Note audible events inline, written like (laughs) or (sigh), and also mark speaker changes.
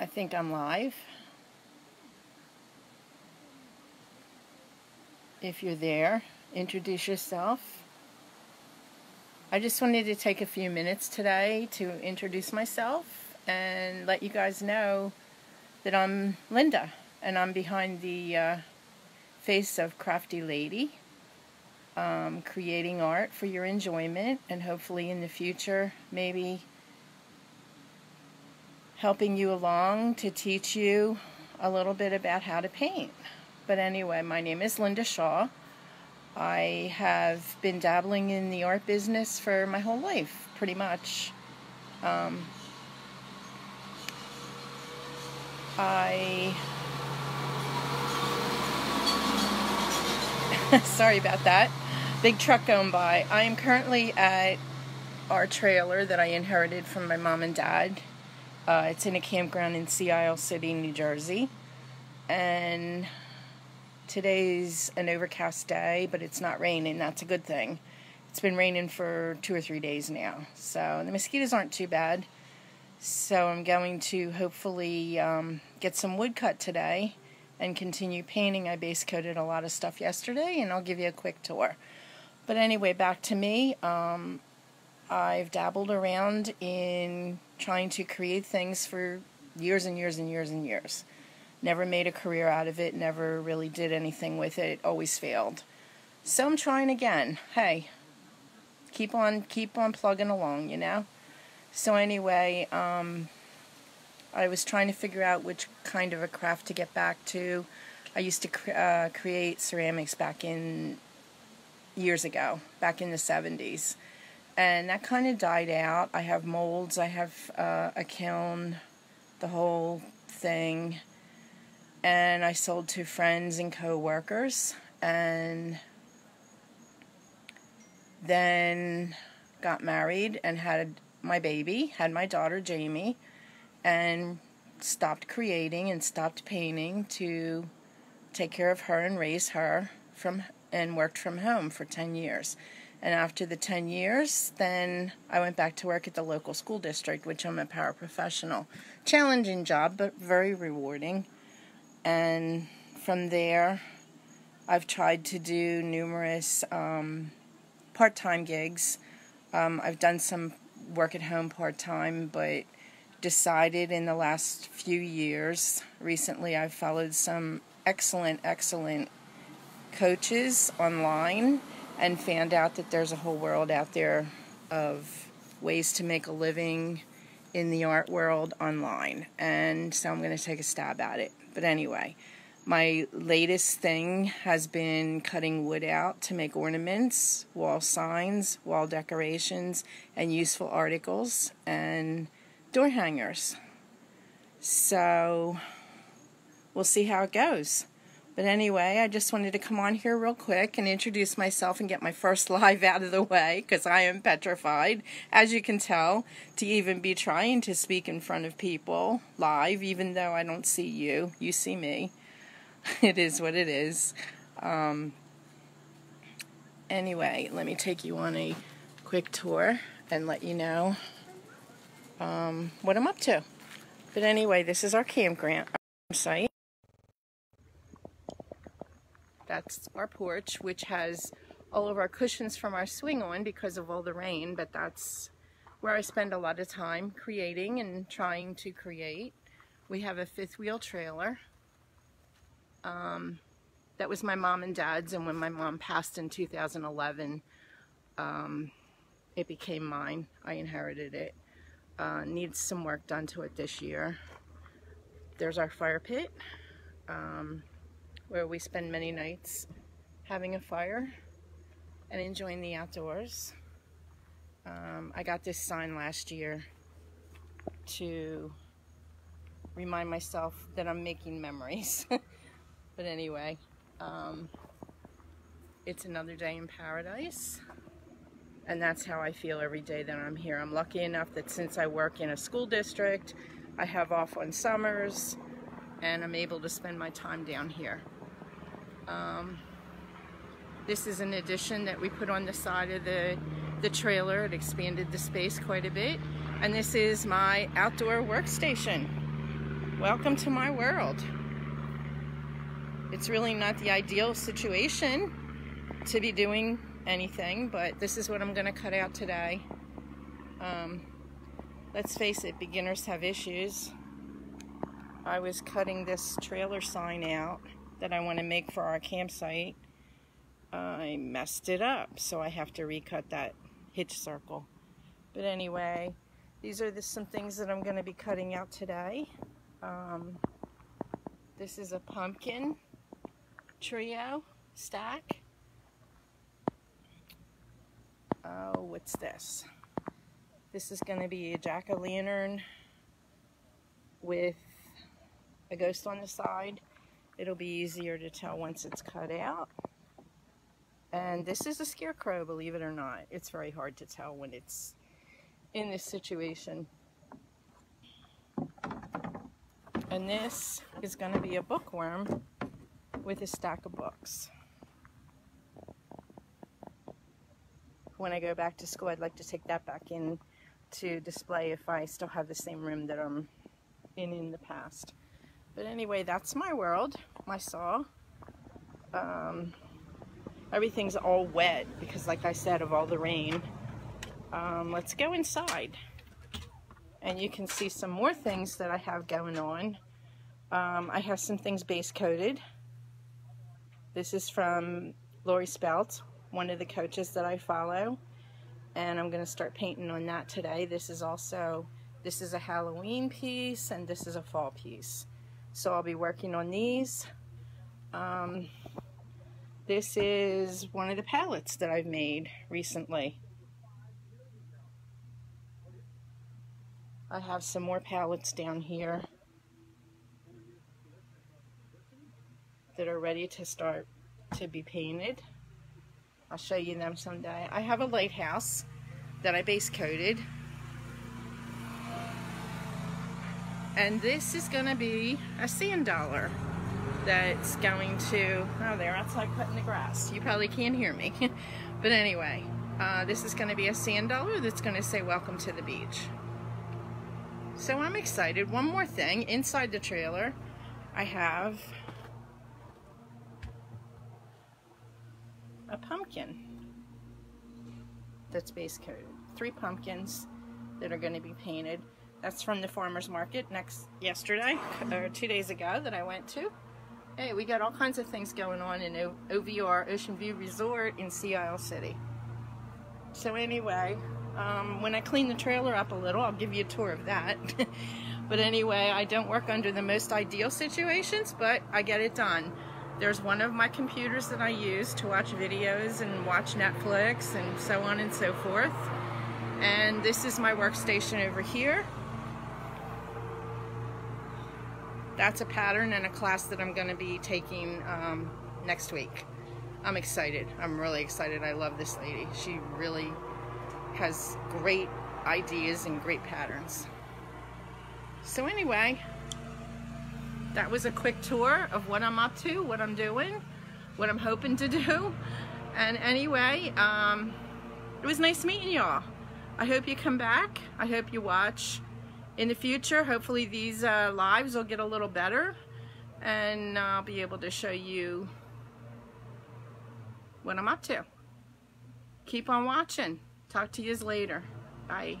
Speaker 1: I think I'm live. If you're there, introduce yourself. I just wanted to take a few minutes today to introduce myself and let you guys know that I'm Linda and I'm behind the uh, face of CraftiLadi, um, creating art for your enjoyment and hopefully in the future maybe helping you along to teach you a little bit about how to paint. But anyway, my name is Linda Shaw. I have been dabbling in the art business for my whole life, pretty much. Um, I. (laughs) Sorry about that. Big truck going by. I am currently at our trailer that I inherited from my mom and dad uh, it's in a campground in Sea Isle City, New Jersey. And today's an overcast day, but it's not raining. That's a good thing. It's been raining for two or three days now. So the mosquitoes aren't too bad. So I'm going to hopefully um, get some wood cut today and continue painting. I base coated a lot of stuff yesterday, and I'll give you a quick tour. But anyway, back to me. Um, I've dabbled around in trying to create things for years and years and years and years. Never made a career out of it, never really did anything with it, always failed. So I'm trying again. Hey, keep on keep on plugging along, you know? So anyway, um, I was trying to figure out which kind of a craft to get back to. I used to cre- uh, create ceramics back in years ago, back in the 70s and that kind of died out. I have molds, I have uh, a kiln, the whole thing, and I sold to friends and co-workers, and then got married and had my baby, had my daughter Jamie, and stopped creating and stopped painting to take care of her and raise her from and worked from home for 10 years. And after the 10 years, then I went back to work at the local school district, which I'm a paraprofessional. Challenging job, but very rewarding. And from there, I've tried to do numerous um, part time gigs. Um, I've done some work at home part time, but decided in the last few years, recently, I've followed some excellent, excellent coaches online and found out that there's a whole world out there of ways to make a living in the art world online. And so I'm going to take a stab at it. But anyway, my latest thing has been cutting wood out to make ornaments, wall signs, wall decorations, and useful articles and door hangers. So we'll see how it goes. But anyway, I just wanted to come on here real quick and introduce myself and get my first (laughs) live out of the way because I am petrified, as you can tell, to even be trying to speak in front of people live, even though I don't see you. You see me. (laughs) It is what it is. Um, anyway, let me take you on a quick tour and let you know um, what I'm up to. But anyway, this is our campground site. That's our porch, which has all of our cushions from our swing on because of all the rain, but that's where I spend a lot of time creating and trying to create. We have a fifth wheel trailer. Um, that was my mom and dad's, and when my mom passed in 2011, um, it became mine. I inherited it. Uh, needs some work done to it this year. There's our fire pit. Um, where we spend many nights having a fire and enjoying the outdoors. Um, I got this sign last year to remind myself that I'm making memories. (laughs) but anyway, um, it's another day in paradise. And that's how I feel every day that I'm here. I'm lucky enough that since I work in a school district, I have off on summers and I'm able to spend my time down here. Um, this is an addition that we put on the side of the, the trailer. It expanded the space quite a bit. And this is my outdoor workstation. welcome to my world. It's really not the ideal situation to be doing anything, but this is what I'm going to cut out today. Um, let's face it, beginners have issues. I was cutting this trailer sign out that I want to make for our campsite. I messed it up, so I have to recut that hitch circle. But anyway, these are the, some things that I'm going to be cutting out today. Um, this is a pumpkin trio stack. Oh, what's this? This is going to be a jack-o'-lantern with a ghost on the side. It'll be easier to tell once it's cut out. And this is a scarecrow, believe it or not. It's very hard to tell when it's in this situation. And this is going to be a bookworm with a stack of books. When I go back to school, I'd like to take that back in to display if I still have the same room that I'm in in the past. But anyway, that's my world, my saw. Um, everything's all wet because like I said, of all the rain. Um, let's go inside. And you can see some more things that I have going on. Um, I have some things base coated. This is from Lori Spelt, one of the coaches that I follow. And I'm going to start painting on that today. This is also, this is a Halloween piece and this is a fall piece. So I'll be working on these. Um, this is one of the palettes that I've made recently. I have some more palettes down here. that are ready to start to be painted. I'll show you them someday. I have a lighthouse that I base coated. And this is going to be a sand dollar that's going to, oh, they're outside cutting the grass. You probably can't hear me. (laughs) but anyway, uh, this is going to be a sand dollar that's going to say, welcome to the beach. So I'm excited. One more thing, inside the trailer, I have a pumpkin that's base coated. Three pumpkins that are going to be painted. That's from the farmer's market next yesterday, or two days ago that I went to. Hey, we got all kinds of things going on in o OVR, Ocean View Resort in Sea Isle City. So anyway, um, when I clean the trailer up a little, I'll give you a tour of that. (laughs) but anyway, I don't work under the most ideal situations, but I get it done. There's one of my computers that I use to watch videos and watch Netflix and so on and so forth. And this is my workstation over here. That's a pattern and a class that I'm going to be taking um, next week. I'm excited. I'm really excited. I love this lady. She really has great ideas and great patterns. So anyway, that was a quick tour of what I'm up to, what I'm doing, what I'm hoping to do. And anyway, um, it was nice meeting y'all. I hope you come back. I hope you watch in the future. Hopefully these uh, lives will get a little better and I'll be able to show you what I'm up to. Keep on watching. Talk to you later. Bye.